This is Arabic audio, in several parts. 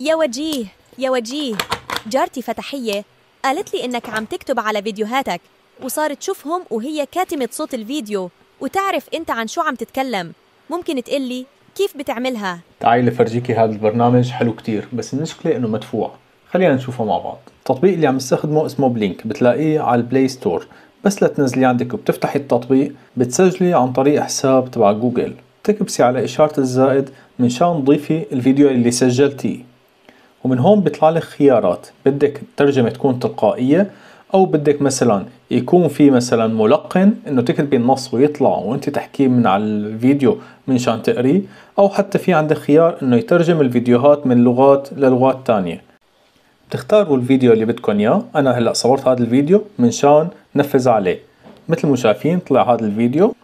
يا وجيه يا وجيه. جارتي فتحية. قالت لي إنك عم تكتب على فيديوهاتك وصارت تشوفهم وهي كاتمة صوت الفيديو وتعرف أنت عن شو عم تتكلم. ممكن تقلي كيف بتعملها؟ تعالي لفرجيكي هذا البرنامج حلو كتير بس المشكلة إنه مدفوع. خلينا نشوفه مع بعض. التطبيق اللي عم نستخدمه اسمه Blink بتلاقيه على ال Play Store بس لتنزليه عندك وبتفتحي التطبيق بتسجلي عن طريق حساب تبع جوجل تكبسي على إشارة الزائد من شان تضيفي الفيديو اللي سجلتيه. ومن هون بيطلع لك خيارات. بدك الترجمة تكون تلقائية أو بدك مثلا يكون في مثلا ملقن إنه تكتبي النص ويطلع وأنت تحكيه من على الفيديو من شان تقريه أو حتى في عندك خيار إنه يترجم الفيديوهات من لغات للغات تانية. بتختاروا الفيديو اللي بدكم إياه. أنا هلأ صورت هذا الفيديو من شان نفذ عليه. مثل ما شايفين طلع هذا الفيديو.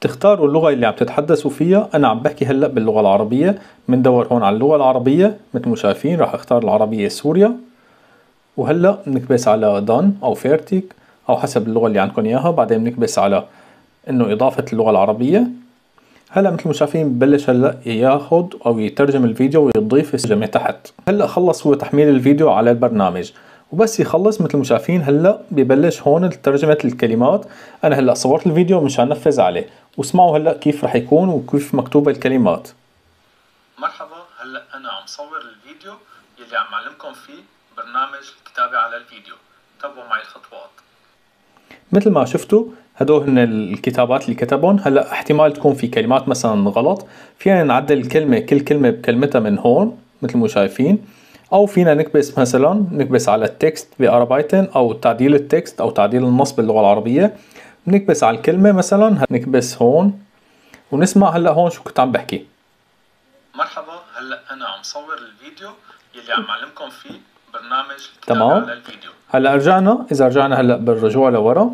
تختاروا اللغة اللي عم تتحدثوا فيها. أنا عم بحكي هلأ باللغة العربية. بندور هون على اللغة العربية. مثل ما شايفين راح أختار العربية سوريا. وهلأ بنكبس على دان أو فيرتيك أو حسب اللغة اللي عندكم إياها. بعدين بنكبس على إنه إضافة اللغة العربية. هلأ مثل ما شايفين ببلش هلأ ياخد أو يترجم الفيديو ويضيف الترجمة تحت. هلأ خلص هو تحميل الفيديو على البرنامج. وبس يخلص مثل ما شايفين هلأ ببلش هون ترجمة الكلمات. أنا هلأ صورت الفيديو مشان نفذ عليه. واسمعوا هلأ كيف رح يكون وكيف مكتوبة الكلمات. مرحبا هلأ أنا عم صور الفيديو يلي عم معلمكم فيه برنامج الكتابة على الفيديو. تابعوا معي الخطوات. مثل ما شفتوا هدول هن الكتابات اللي كتبهم. هلأ احتمال تكون في كلمات مثلا غلط. فينا نعدل الكلمة كل كلمة بكلمتها من هون مثل ما شايفين. أو فينا نكبس مثلا نكبس على ال text بارابايتن أو تعديل ال text أو تعديل النص باللغة العربية. بنكبس على الكلمة مثلا نكبس هون ونسمع هلأ هون شو كنت عم بحكي. مرحبا هلأ أنا عم صور الفيديو يلي عم معلمكم فيه برنامج تمام. على الفيديو. هلأ رجعنا إذا رجعنا هلأ بالرجوع لورا.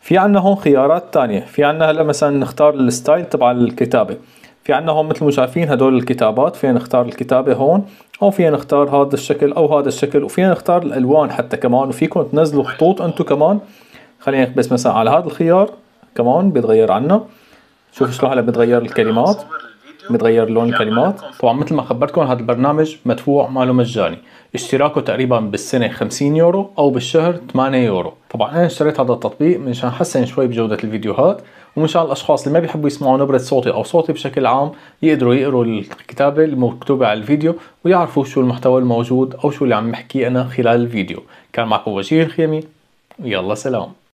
في عنا هون خيارات تانية. في عنا هلأ مثلا نختار ال style تبع الكتابة. في عنا هون مثل ما شايفين هدول الكتابات فينا نختار الكتابة هون أو فينا نختار هذا الشكل أو هذا الشكل وفينا نختار الألوان حتى كمان وفيكم تنزلوا خطوط أنتم كمان. خلينا نكبس مثلا على هذا الخيار كمان بيتغير عنا. شوف شلون هلا بتغير الكلمات. بتغير لون الكلمات. طبعا مثل ما خبرتكم هذا البرنامج مدفوع ماله مجاني. اشتراكه تقريبا بالسنة 50 يورو أو بالشهر 8 يورو. طبعا أنا اشتريت هذا التطبيق منشان احسن شوي بجودة الفيديوهات. ومنشان الأشخاص اللي ما بيحبوا يسمعوا نبرة صوتي أو صوتي بشكل عام يقدروا يقروا الكتابة المكتوبة على الفيديو ويعرفوا شو المحتوى الموجود أو شو اللي عم بحكيه أنا خلال الفيديو. كان معكم وجيه الخيمي. يلا سلام.